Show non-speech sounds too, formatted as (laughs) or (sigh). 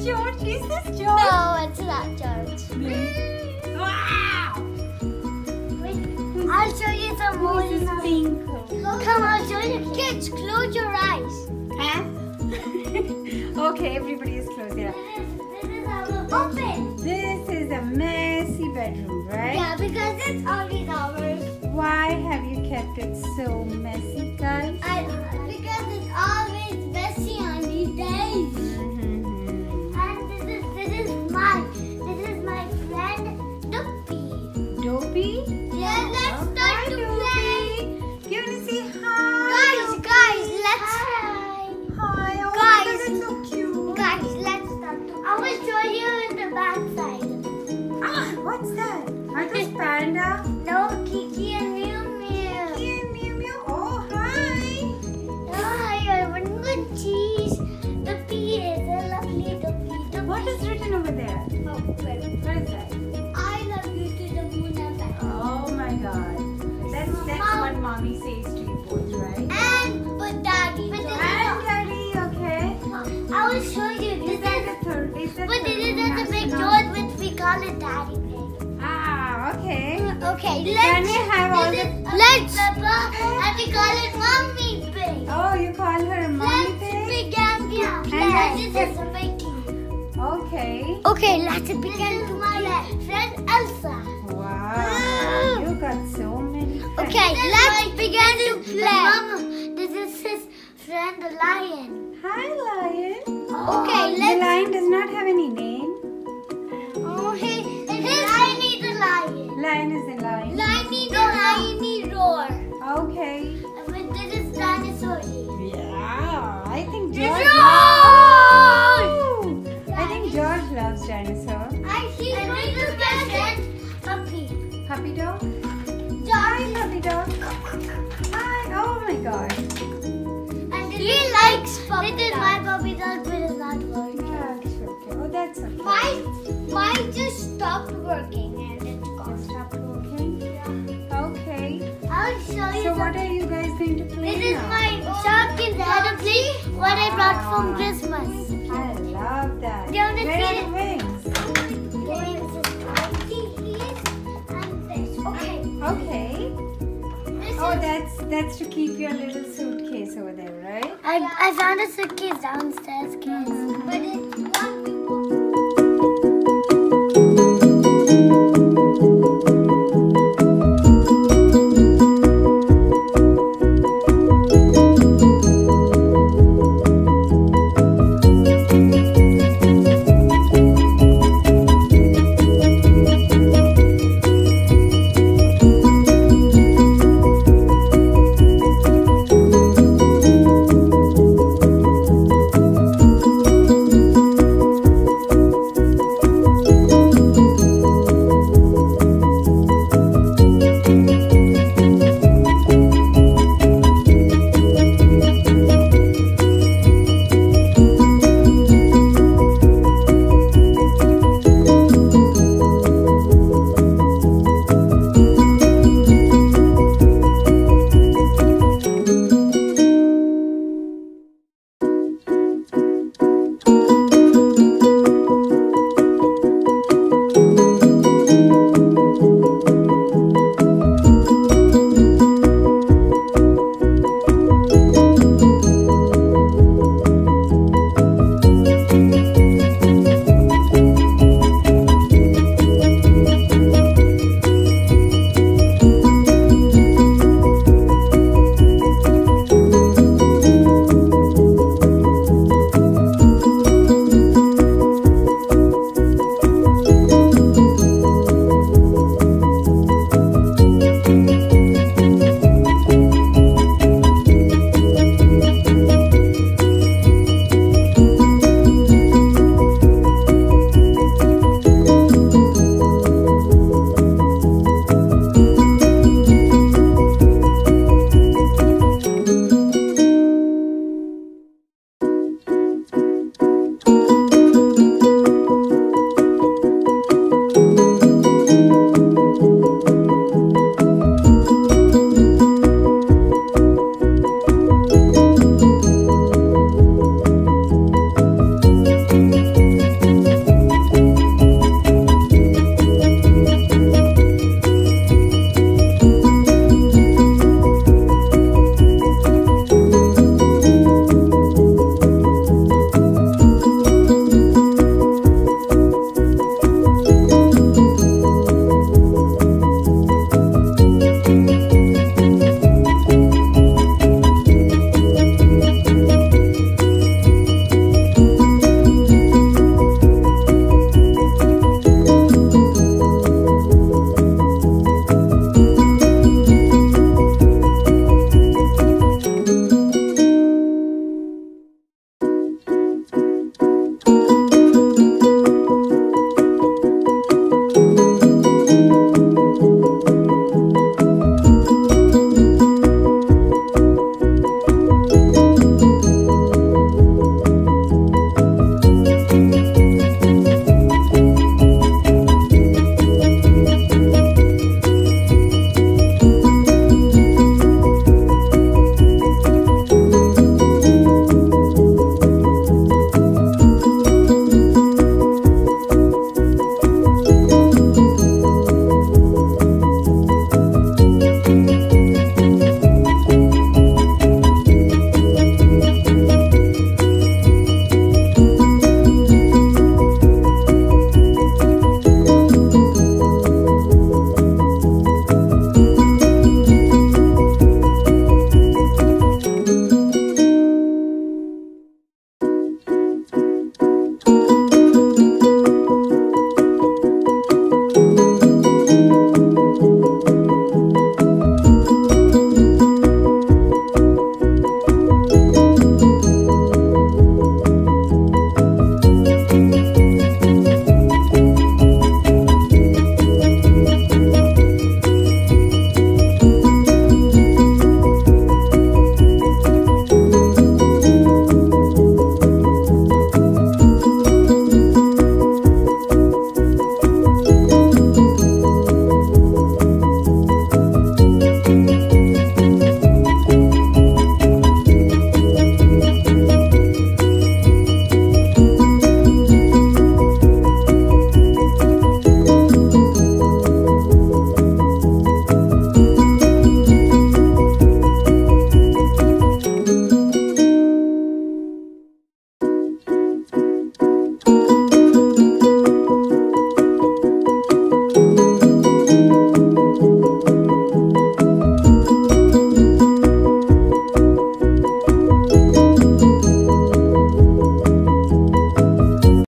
George? Is this George? No, it's not George. Wow! I'll show you some more. This pink? Come, I'll show you. Kids, close your eyes. Huh? (laughs) okay, everybody is closed Yeah. This is, this is our open. This is a messy bedroom, right? Yeah, because it's always ours. Why have you kept it so messy, guys? I, because okay. Okay, let's we have all the- let's and we call it mommy pig. Oh, you call her mommy let's pig? begin to play. And This is a baking. Okay. Okay, let's begin to play. Friend Elsa. Wow. You got so many friends. Okay, let's begin to play. Mama, this is his friend the lion. Hi, lion. Okay, oh, The let's. lion does not have any name. Dinosaur. I see and this is my friend Puppy. Puppy dog. Hi, puppy dog. Hi. Oh my god. And he likes puppy This is my puppy dog, but it's not working. That's okay. Oh, that's okay. Mine, mine just stopped working and it's gone. Stop working. Okay. I'll show you. So some- what are you guys going to play This is now? my shark in Therapy, what I brought from Christmas. I love that. Do you wanna Where see that's to keep your little suitcase over there, right? I, I found a suitcase downstairs, kids.